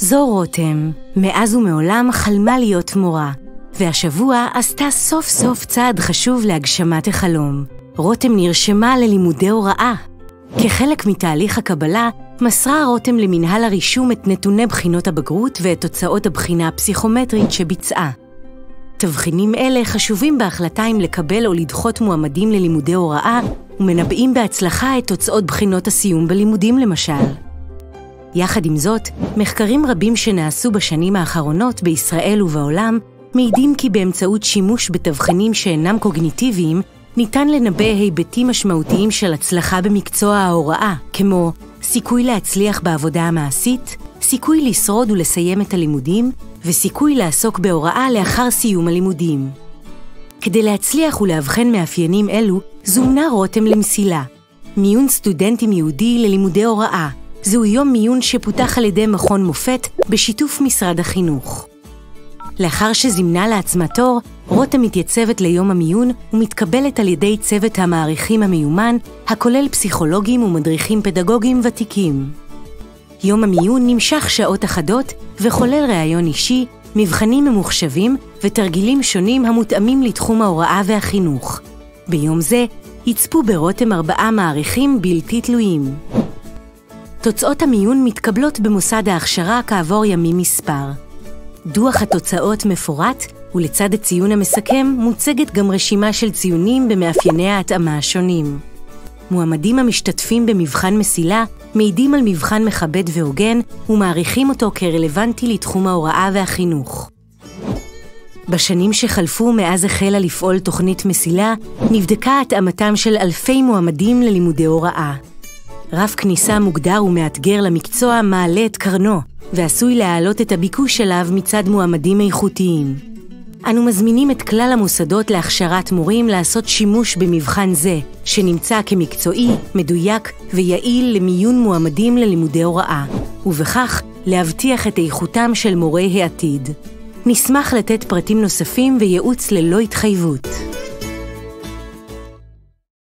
זו רותם, מאז ומעולם חלמה להיות מורה, והשבוע עשתה סוף סוף צעד חשוב להגשמת החלום. רותם נרשמה ללימודי הוראה. כחלק מתהליך הקבלה, מסרה רותם למנהל הרישום את נתוני בחינות הבגרות ואת תוצאות הבחינה הפסיכומטרית שביצעה. תבחינים אלה חשובים בהחלטה אם לקבל או לדחות מועמדים ללימודי הוראה, ומנבאים בהצלחה את תוצאות בחינות הסיום בלימודים למשל. יחד עם זאת, מחקרים רבים שנעשו בשנים האחרונות בישראל ובעולם מעידים כי באמצעות שימוש בתבחינים שאינם קוגניטיביים, ניתן לנבא היבטים משמעותיים של הצלחה במקצוע ההוראה, כמו סיכוי להצליח בעבודה המעשית, סיכוי לשרוד ולסיים את הלימודים, וסיכוי לעסוק בהוראה לאחר סיום הלימודים. כדי להצליח ולאבחן מאפיינים אלו, זומנה רותם למסילה, מיון סטודנטים יהודי ללימודי הוראה. זהו יום מיון שפותח על ידי מכון מופת בשיתוף משרד החינוך. לאחר שזימנה לעצמה תור, רותם מתייצבת ליום המיון ומתקבלת על ידי צוות המעריכים המיומן, הכולל פסיכולוגים ומדריכים פדגוגיים ותיקים. יום המיון נמשך שעות אחדות וכולל ראיון אישי, מבחנים ממוחשבים ותרגילים שונים המותאמים לתחום ההוראה והחינוך. ביום זה יצפו ברותם ארבעה מעריכים בלתי תלויים. תוצאות המיון מתקבלות במוסד ההכשרה כעבור ימים מספר. דוח התוצאות מפורט, ולצד הציון המסכם מוצגת גם רשימה של ציונים במאפייני ההתאמה השונים. מועמדים המשתתפים במבחן מסילה מעידים על מבחן מכבד והוגן ומעריכים אותו כרלוונטי לתחום ההוראה והחינוך. בשנים שחלפו מאז החלה לפעול תוכנית מסילה, נבדקה התאמתם של אלפי מועמדים ללימודי הוראה. רף כניסה מוגדר ומאתגר למקצוע מעלה את קרנו, ועשוי להעלות את הביקוש אליו מצד מועמדים איכותיים. אנו מזמינים את כלל המוסדות להכשרת מורים לעשות שימוש במבחן זה, שנמצא כמקצועי, מדויק ויעיל למיון מועמדים ללימודי הוראה, ובכך להבטיח את איכותם של מורי העתיד. נשמח לתת פרטים נוספים וייעוץ ללא התחייבות.